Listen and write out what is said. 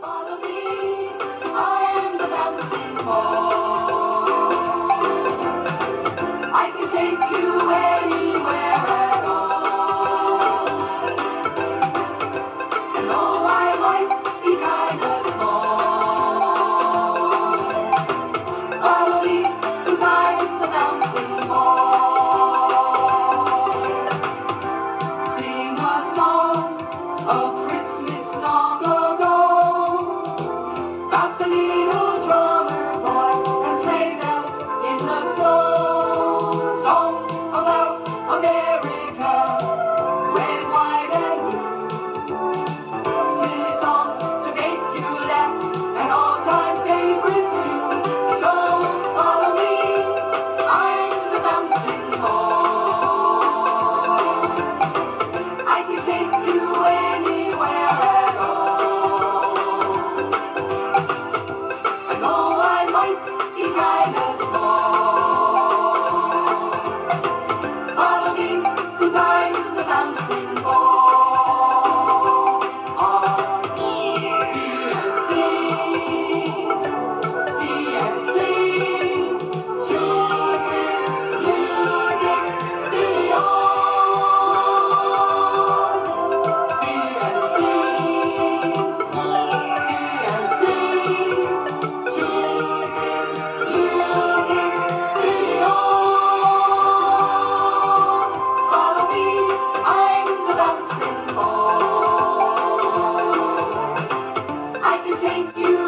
Follow me, About the might take you